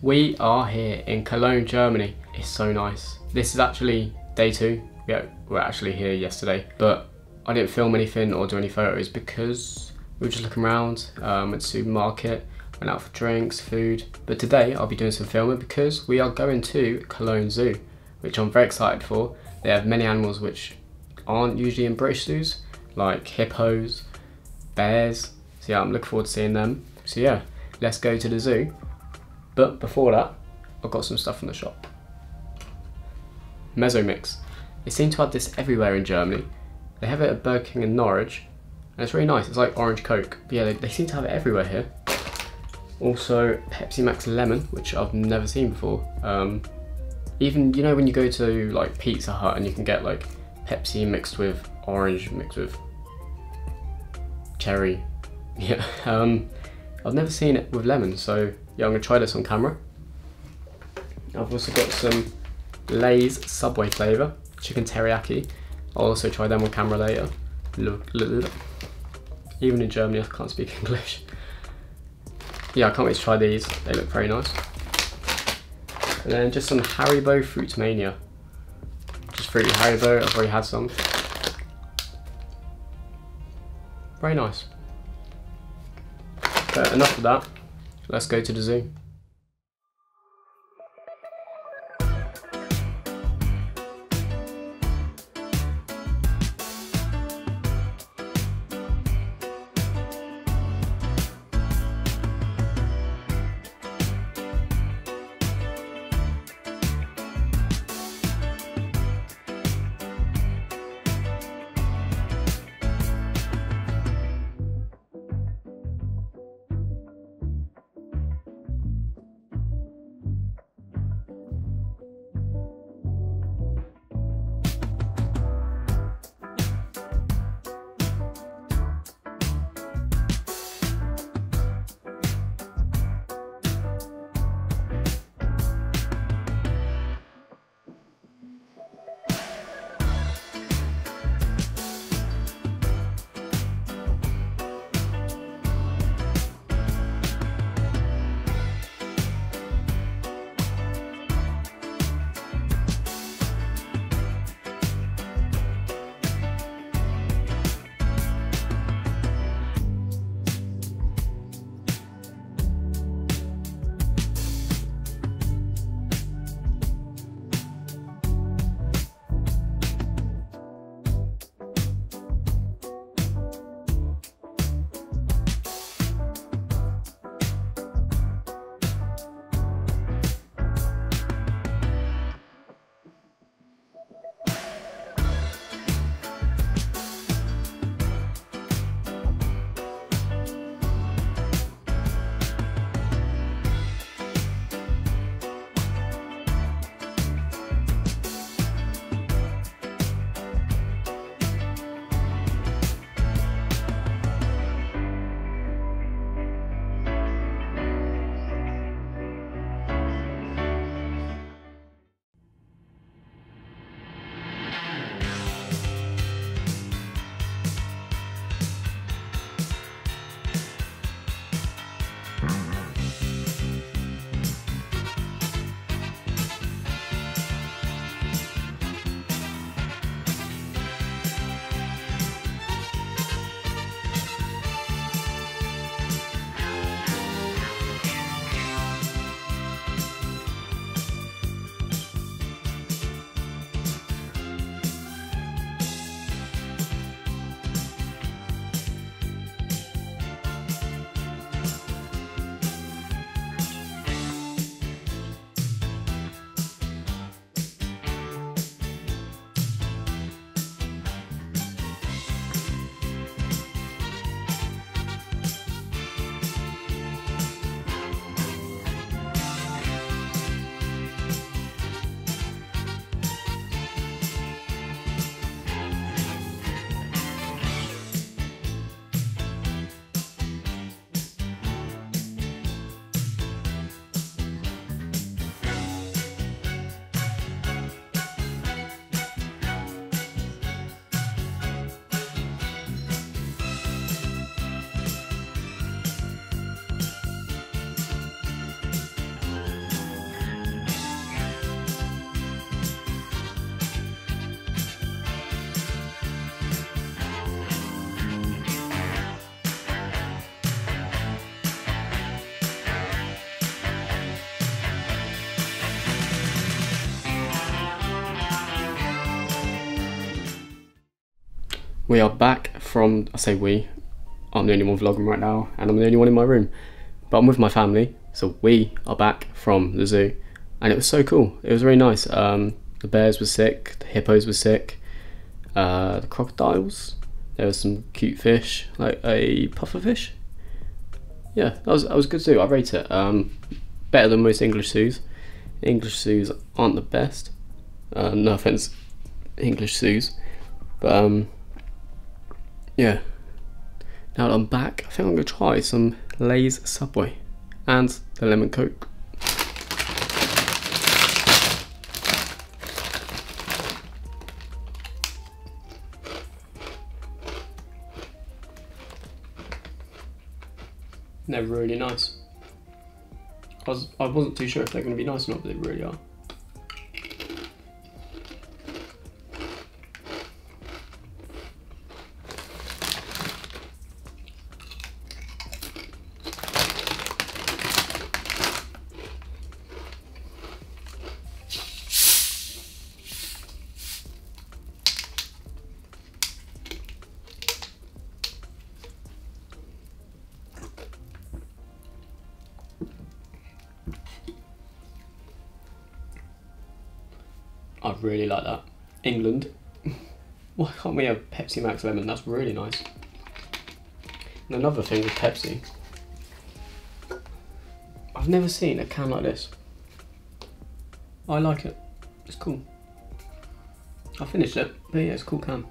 We are here in Cologne, Germany. It's so nice. This is actually day two. Yeah, we are actually here yesterday, but I didn't film anything or do any photos because we were just looking around, um, at the supermarket, went out for drinks, food. But today I'll be doing some filming because we are going to Cologne Zoo, which I'm very excited for. They have many animals which aren't usually in British zoos, like hippos, bears. So yeah, I'm looking forward to seeing them. So yeah, let's go to the zoo. But before that, I've got some stuff from the shop. Mezzomix. They seem to have this everywhere in Germany. They have it at Burger King in Norwich, and it's really nice. It's like orange Coke. But yeah, they, they seem to have it everywhere here. Also, Pepsi Max Lemon, which I've never seen before. Um, even, you know, when you go to like Pizza Hut and you can get like Pepsi mixed with orange, mixed with cherry. Yeah, um, I've never seen it with lemon, so yeah, I'm gonna try this on camera. I've also got some Lay's Subway flavour, chicken teriyaki. I'll also try them on camera later. Look. Even in Germany, I can't speak English. Yeah, I can't wait to try these. They look very nice. And then just some Haribo Fruit Mania. Just fruity Haribo, I've already had some. Very nice. But enough of that. Let's go to the zoo. We are back from, I say we, I'm the only one vlogging right now, and I'm the only one in my room. But I'm with my family, so we are back from the zoo, and it was so cool. It was really nice. Um, the bears were sick, the hippos were sick, uh, the crocodiles. There was some cute fish, like a puffer fish. Yeah, that was that was a good zoo. I rate it. Um, better than most English zoos. English zoos aren't the best. Uh, no offense, English zoos, but um, yeah. Now that I'm back, I think I'm gonna try some Lay's Subway and the lemon coke. They're really nice. I was I wasn't too sure if they're going to be nice or not, but they really are. Really like that. England. Why can't we have Pepsi Max Lemon? That's really nice. And another thing with Pepsi. I've never seen a can like this. I like it. It's cool. I finished it, but yeah, it's a cool can.